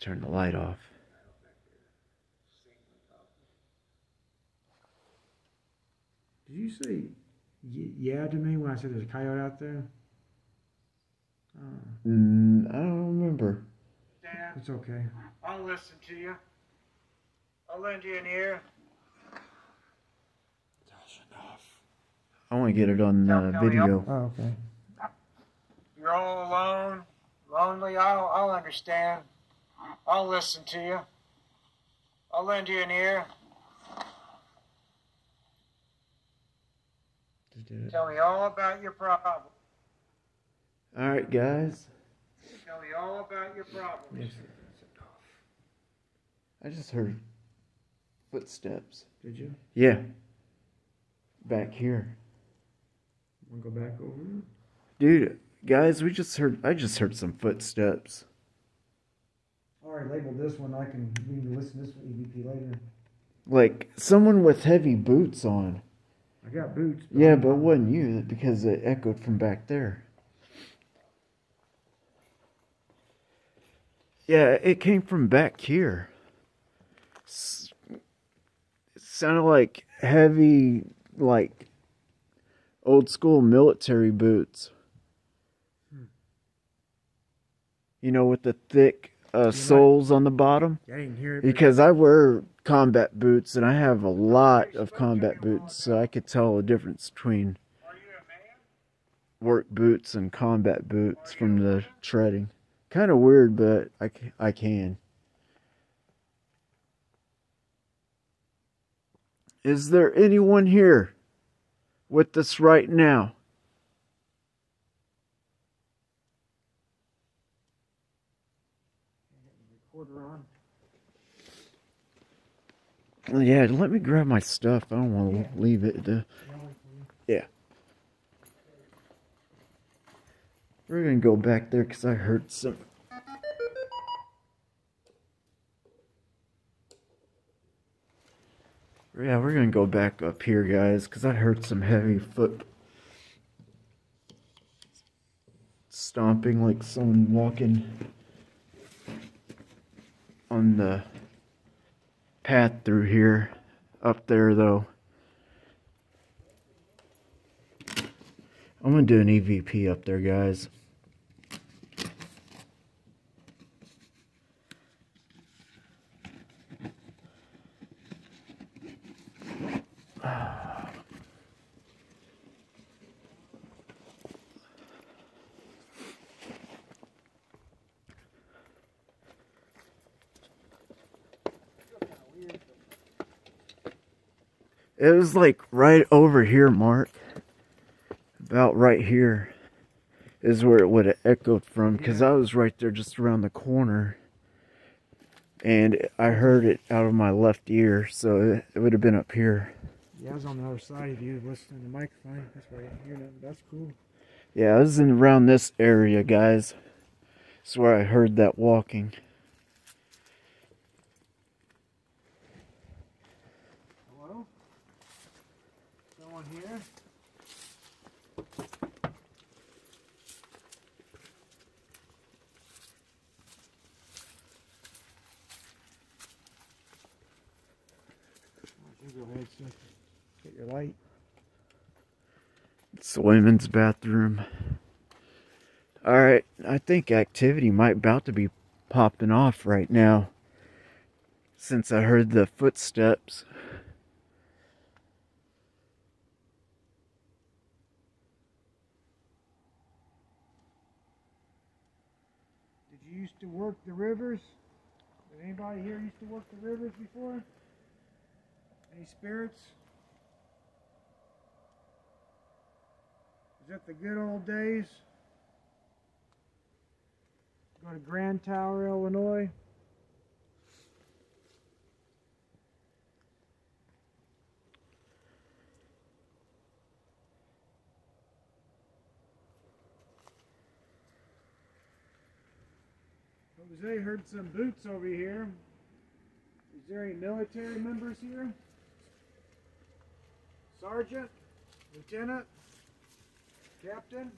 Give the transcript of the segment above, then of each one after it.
turn the light off. Did you say y- yeah to me when I said there's a coyote out there? Oh, Mm, I don't remember. Dan, it's okay. I'll listen to you. I'll lend you an ear. That's enough. I want to get it on Tell uh, video. Oh, okay. You're all alone, lonely. I'll, I'll understand. I'll listen to you. I'll lend you an ear. Just do it. Tell me all about your problem. All right, guys. Tell me all about your problems. Yes. I just heard footsteps. Did you? Yeah. Back here. Want to go back over? Dude, guys, we just heard I just heard some footsteps. All right, label this one. I can we can listen to this EVP later. Like someone with heavy boots on. I got boots. Yeah, but it wasn't you because it echoed from back there. Yeah, it came from back here. It sounded like heavy, like old school military boots. Hmm. You know, with the thick uh, soles on the bottom. Yeah, I didn't hear it. Because I wear combat boots and I have a lot of combat boots, so I could tell the difference between Are you a man? work boots and combat boots from the treading. Kind of weird, but I, I can. Is there anyone here with us right now? Recorder on. Yeah, let me grab my stuff. I don't want to leave it. To... Yeah. We're going to go back there because I heard some. Yeah, we're going to go back up here, guys, because I heard some heavy foot stomping like someone walking on the path through here. Up there, though. I'm gonna do an EVP up there, guys. It was like right over here, Mark. About right here is where it would have echoed from because I was right there just around the corner. And I heard it out of my left ear, so it, it would have been up here. Yeah, I was on the other side of you listening to the microphone. That's why I didn't hear nothing. That's cool. Yeah, I was in around this area, guys. That's where I heard that walking. Why don't you go ahead, Seth. Get your light. It's the women's bathroom. Alright, I think activity might about to be popping off right now. Since I heard the footsteps. Did you used to work the rivers? Did anybody here used to work the rivers before? Any spirits? Is that the good old days? Go to Grand Tower, Illinois. Jose heard some boots over here. Is there any military members here? Sergeant, Lieutenant, Captain.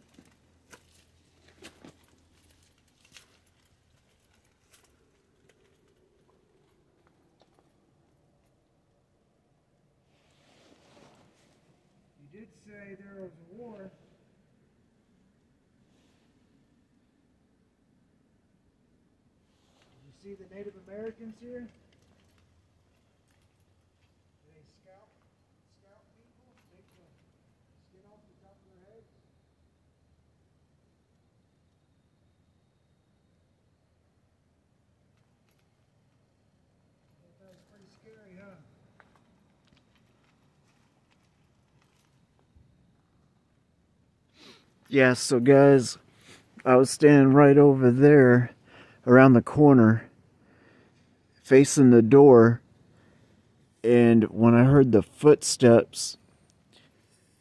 You did say there was a war. Did you see the Native Americans here? Yeah, so guys, I was standing right over there around the corner facing the door and when I heard the footsteps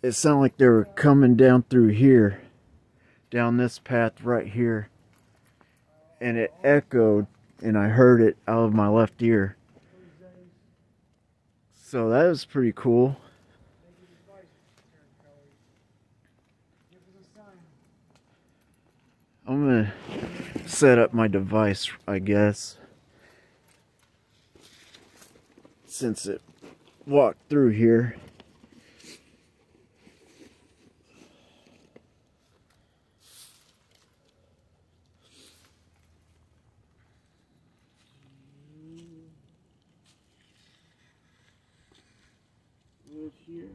it sounded like they were coming down through here down this path right here and it echoed and I heard it out of my left ear. So that was pretty cool Make your device turn colors. Give us a sign. I'm gonna set up my device, I guess. Since it walked through here. Here.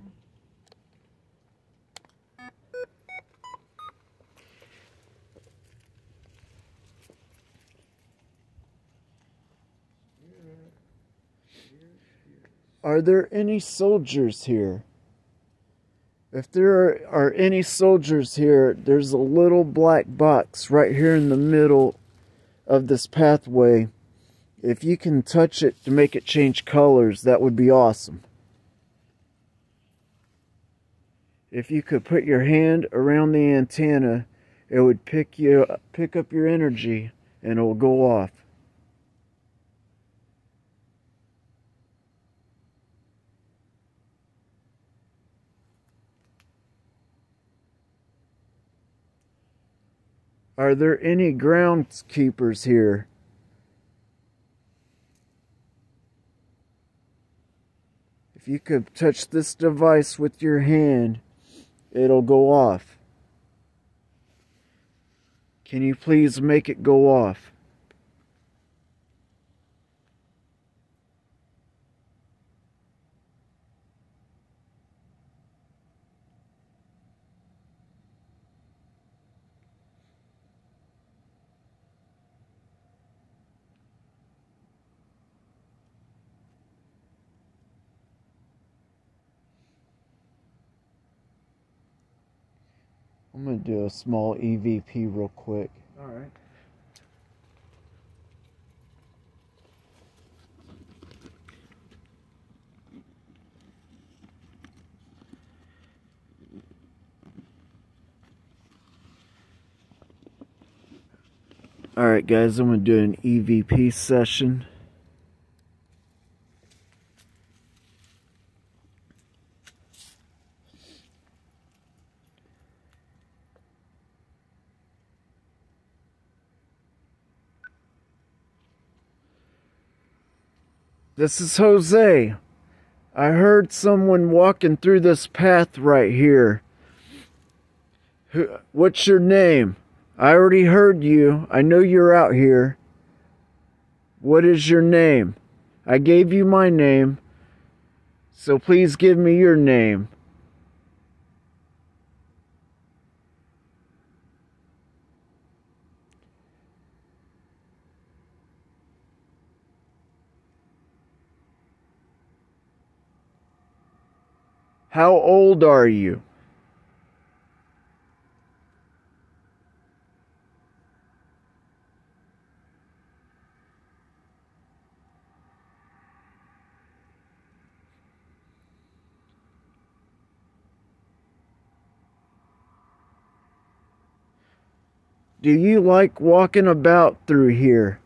Are there any soldiers here? If there are any soldiers here, there's a little black box right here in the middle of this pathway. If you can touch it to make it change colors, that would be awesome. If you could put your hand around the antenna, it would pick you pick up your energy and it will go off. Are there any groundskeepers here? If you could touch this device with your hand, it'll go off. Can you please make it go off? I'm gonna do a small EVP real quick. All right. Alright guys, I'm gonna do an EVP session. This is Jose. I heard someone walking through this path right here. Who, what's your name? I already heard you. I know you're out here. What is your name? I gave you my name. So please give me your name. How old are you? Do you like walking about through here?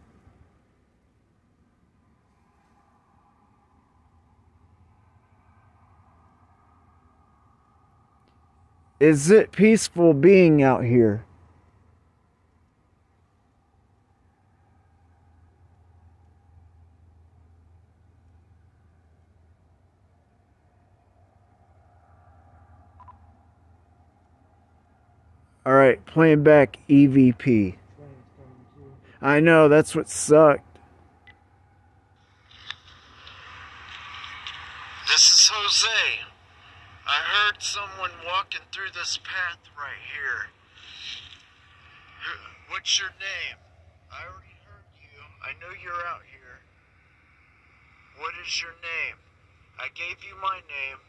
Is it peaceful being out here? All right, playing back EVP. I know that's what sucked. This is Jose. I heard someone walking through this path right here. What's your name? I already heard you. I know you're out here. What is your name? I gave you my name.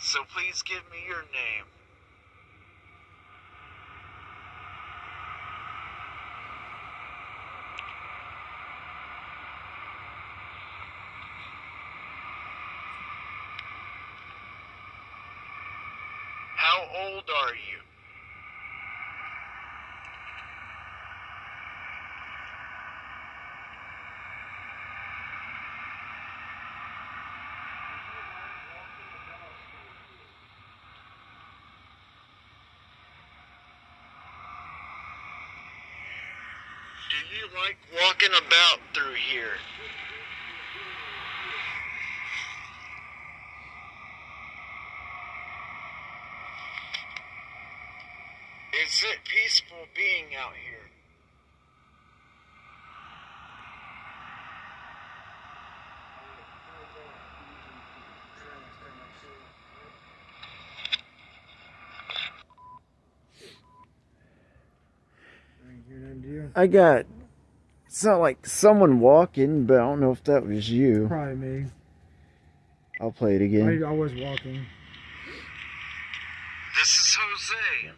So please give me your name. How old are you? Do you like walking about through here? Peaceful being out here? I ain't hear nothing to you. I got. It's not like someone walking, but I don't know if that was you. Probably me. I'll play it again. I, I was walking. This is Jose.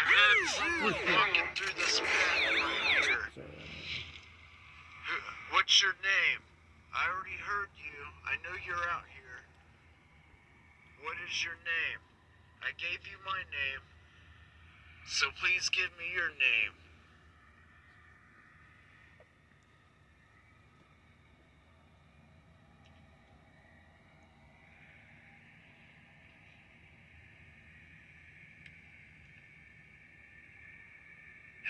I heard walking through this path right here. What's your name? I already heard you. I know you're out here. What is your name? I gave you my name. So please give me your name.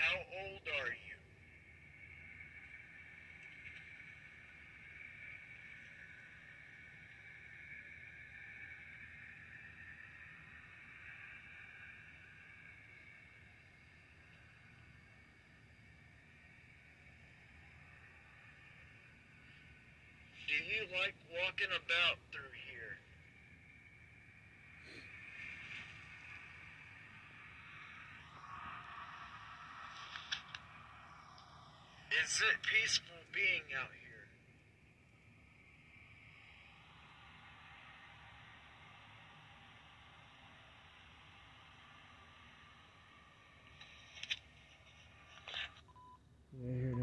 How old are you? Do you like walking about through here? Is it peaceful being out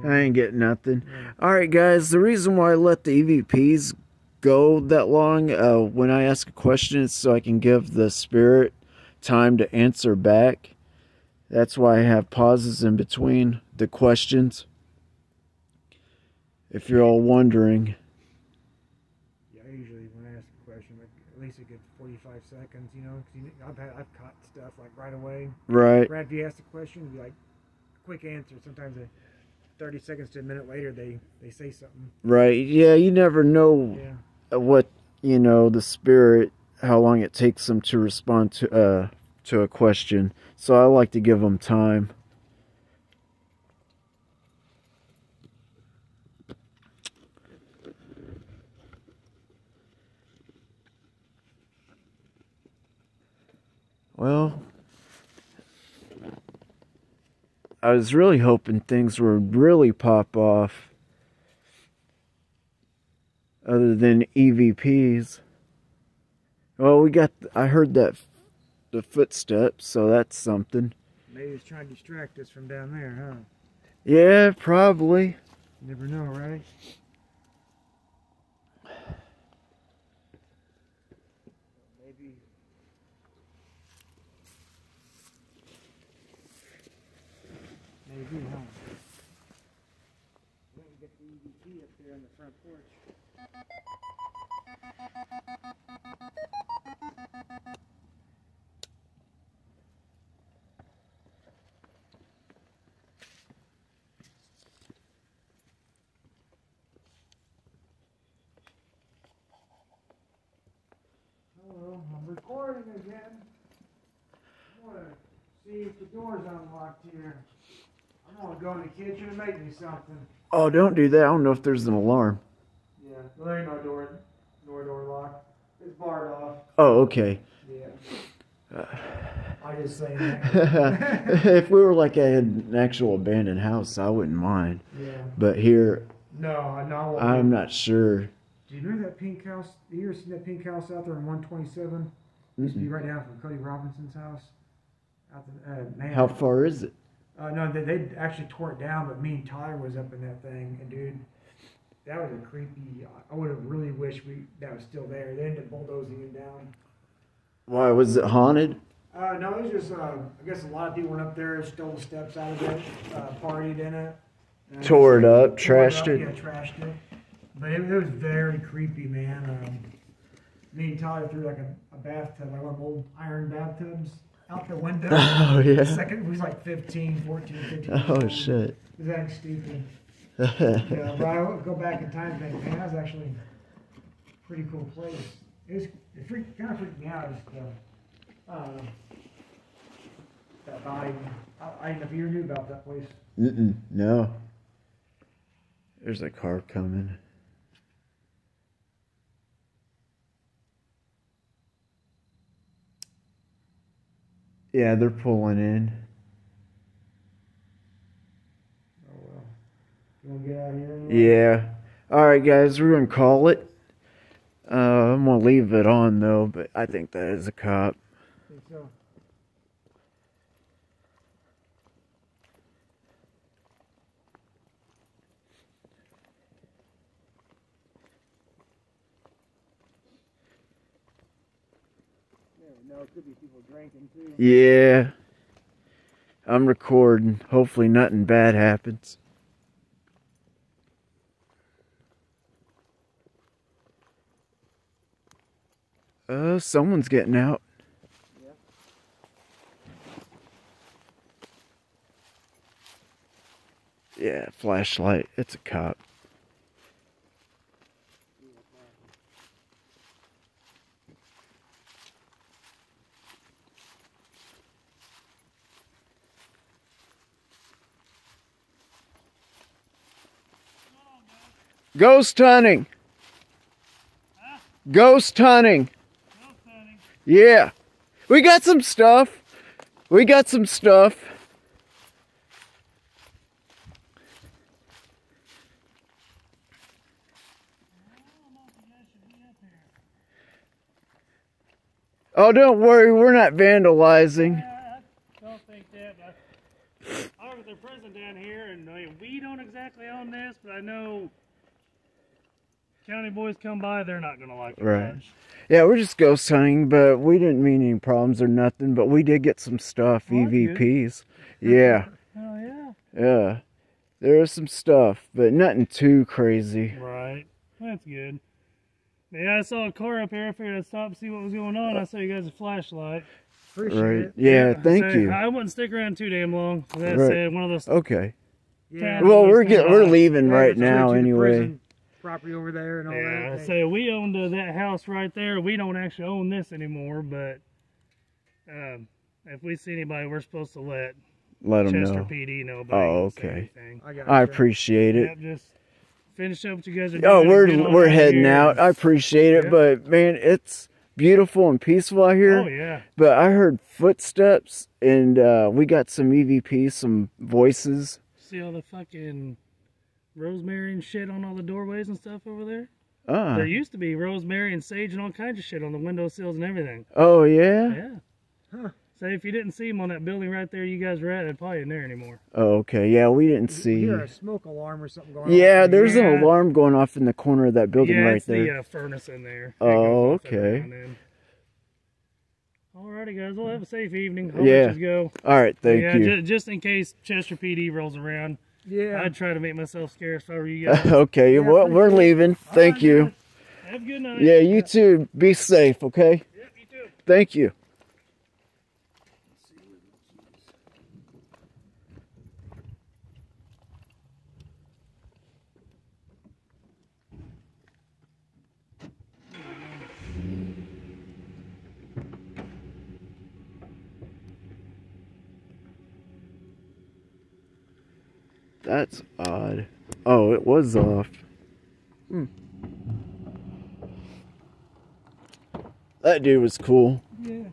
here? I. Ain't getting nothing. All right, guys. The reason why I let the EVPs go that long uh, when I ask a question is so I can give the spirit time to answer back. That's why I have pauses in between the questions. If you're all wondering, Yeah, I usually when I ask a question, like at least a good forty-five seconds, you know, because I've had I've caught stuff like right away. right? Right after you ask a question, it'd be like quick answer. Sometimes a thirty seconds to a minute later, they they say something. Right. Yeah, you never know Yeah, what you know the spirit how long it takes them to respond to uh to a question so i like to give them time well i was really hoping things would really pop off other than EVPs. Well, we got. I heard that the footsteps, so that's something. maybe it's trying to distract us from down there, huh? Yeah, probably. You never know, right? Maybe. Maybe, huh? We got the EVP up there on the front porch. Hello, I'm recording again. I want to see if the door's unlocked here. I'm gonna go in the kitchen and make me something. Oh, don't do that. I don't know if there's an alarm. Yeah, well, there ain't no door, no door lock. It's barred off. Oh, okay. Yeah. I just say that. if we were like at an actual abandoned house, I wouldn't mind. yeah. But here, No, no. I'm not sure. Do you remember that pink house? You ever seen that pink house out there in 127? It Used to be right down from Cody Robinson's house. Out the, uh, man. How far is it? Uh, no, they, they actually tore it down, but me and Tyler was up in that thing, and dude, that was a creepy. I would have really wished we that was still there. They ended up bulldozing it down. Why was it haunted? Uh, no, it was just. Uh, I guess a lot of people went up there, stole the steps out of it, uh, partied in it, Tore it up, tore it trashed up, it. Yeah, trashed it. But it, it was very creepy, man. Um, me and Tyler threw like a, a bathtub, like one of old iron bathtubs, out the window. Oh yeah. Second, we was like 15, 14, 15. Oh old. shit. It was stupid. Yeah, but I would go back in time and think, man, that was actually a pretty cool place. It was, it freaked, kind of freaked me out. Just, uh, I don't. That vibe. I, I didn't know if you knew about that place. Mm-mm, no. There's a car coming. Yeah, they're pulling in. Oh, well. You want to get out here? anyway? Yeah. All right, guys, we're gonna call it. Uh, I'm gonna leave it on though, but I think that is a cop. Think so. No, it could be people Yeah. I'm recording. Hopefully, nothing bad happens. Uh, someone's getting out. Yeah, flashlight. It's a cop. Ghost hunting. Ghost hunting. Yeah. We got some stuff. We got some stuff. Oh, don't worry. We're not vandalizing. I don't think that. I, I was at prison down here, and I we don't exactly own this, but I know county boys come by, they're not going to like it Right. much. Yeah, we're just ghost hunting, but we didn't mean any problems or nothing. But we did get some stuff, Oh. EVPs. Yeah, Oh, yeah. yeah. There is some stuff, but nothing too crazy. Right. That's good. Yeah, I saw a car up here. I figured I'd stop and see what was going on. I saw you guys a flashlight. Appreciate Right. it. Yeah, thank So, you. I wouldn't stick around too damn long. As I Right. said, one of those. Okay. Yeah. Well, Well, we we're get, we're leaving Yeah, right now right to anyway. Prison Property over there and all Yeah, that. so we owned uh, that house right there. We don't actually own this anymore, but um, if we see anybody, we're supposed to let Let them Chester know. PD know. But Oh, I ain't gonna say okay. anything. I I appreciate it. Yep, just finish up what you guys are doing. Oh, and we're we're heading here. out. I appreciate it, Yeah. but man, it's beautiful and peaceful out here. Oh yeah, But I heard footsteps, and uh, we got some EVP, some voices. see all the fucking rosemary and shit on all the doorways and stuff over there. Uh, There used to be rosemary and sage and all kinds of shit on the windowsills and everything. oh yeah. Yeah. Huh. So if you didn't see them on that building right there, you guys were at, it probably in there anymore. Oh okay. Yeah, we didn't see. You see. hear a smoke alarm or something going Yeah, on. there's Yeah. an alarm going off in the corner of that building yeah, right it's there. the uh, furnace in there. Oh, goes off every okay. now and then. Alrighty, guys. Well, have a safe evening. I'll Yeah. let you go. All right, thank yeah, you. ju- just in case Chester PD rolls around, Yeah. I'd try to make myself scarce if I were you guys. okay, Yeah, well, we're leaving. Thank Alright, you. guys. Have a good night. Yeah, you too. Be safe, okay? Yep, you too. Thank you. That's odd. Oh, it was off. Hmm. That dude was cool. Yeah.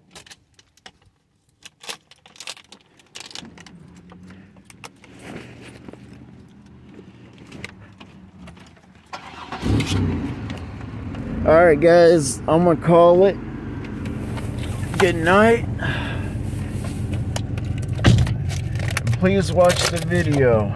Alright, guys, I'm gonna call it. Good night. Please watch the video.